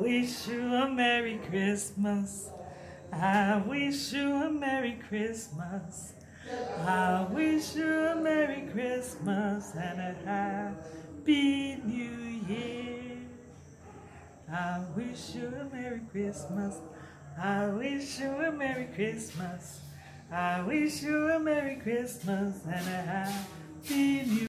Wish you a Merry Christmas. I wish you a Merry Christmas. I wish you a Merry Christmas and a Happy New Year. I wish you a Merry Christmas. I wish you a Merry Christmas. I wish you a Merry Christmas and a Happy